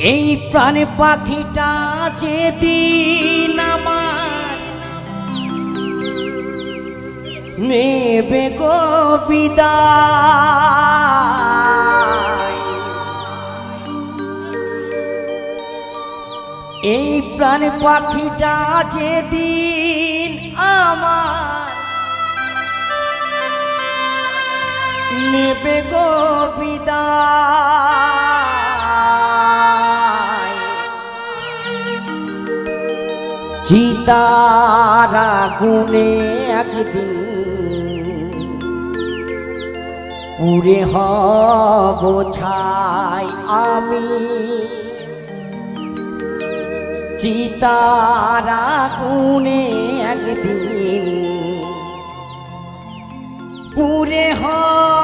এই প্রাণ পাখিটা যেদিন আমার নেবে গো এই প্রাণ পাখিটা যেদিন আমার নেবে গো চিতারা গুনে একদিন পুরে হব ছাই আমি। চিতারা গুনে একদিন পুরে হব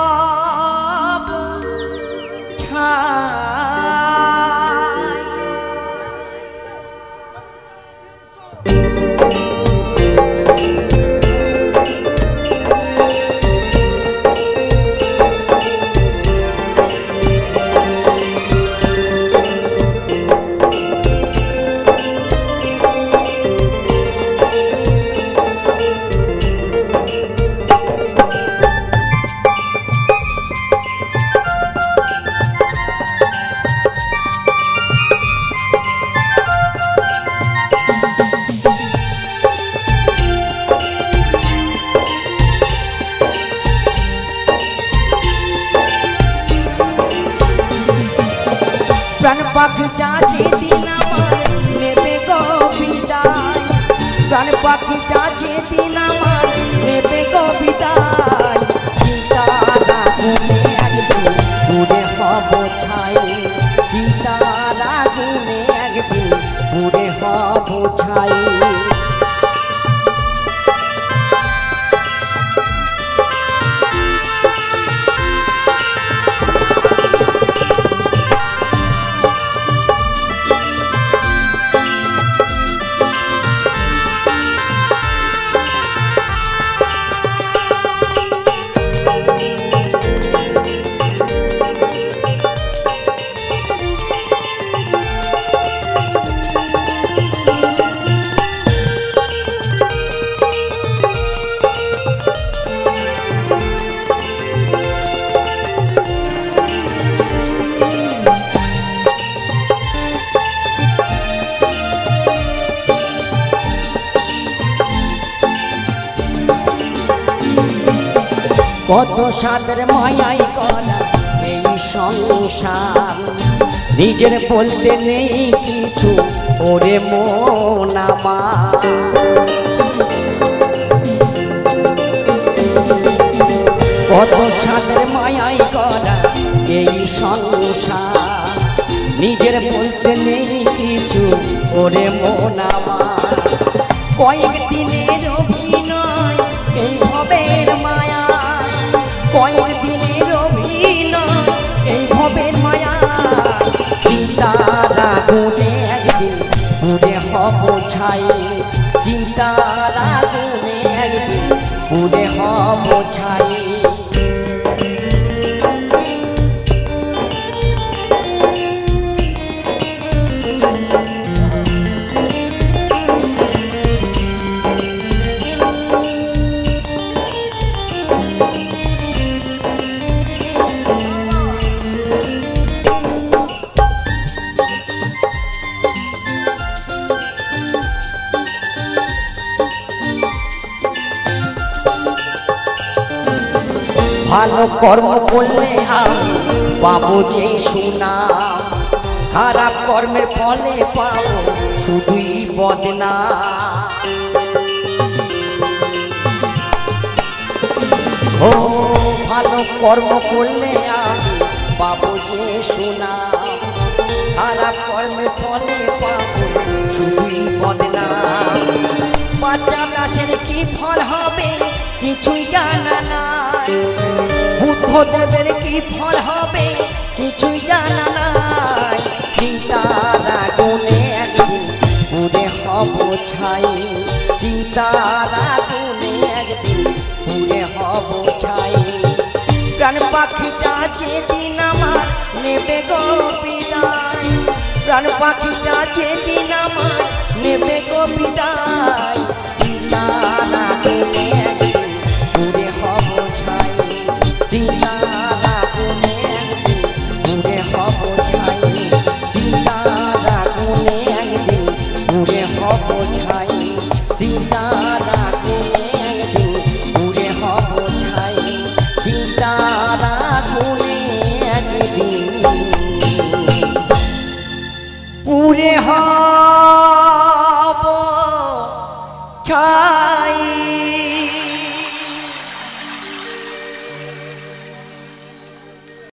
পাখিটা যেদিন আমার নেবে গো বিদায়, প্রাণ পাখিটা যেদিন আমার নেবে গো বিদায় চিতারা গুনে একদিন পুরে হব ছাই চিতারা রাগুনে একদিন পুরে হব ছাই কত সাদের মায়াই করা এই সংসার। নিজের বলতে নেই কিছু, ওরে মন আমার। কত সাদের মায়াই করা এই সংসার। নিজের বলতে নেই কিছু, ওরে মন আমার। কয়েক দিনের অভিনয় কয়েক দিনের অভিনয় এই ভবের মায়া চিতারা গুনে একদিন। পুরে হব চিতারা ভালো কর্ম করলে পাবো যে সুনাম খারাপ কর্মের ফলে পাবো শুধুই বদনা। ও, ভালো কর্ম করলে পাবো যে সুনাম খারাপ কর্মের ফলে পাবো শুধুই বদনাম বাচ্চা দাসের কি ফল বুদ্ধদেবের কি ফল হবে? কিছুই জানা নাই। চিতারা গুনে একদিন পুরে হব ছাই। চিতারা গুনে একদিন পুরে হব ছাই। প্রাণ পাখিটা যেদিন আমার নেবে গো বিদায়। প্রাণ পাখিটা যেদিন আমার নেবে গো বিদায়। 우리 하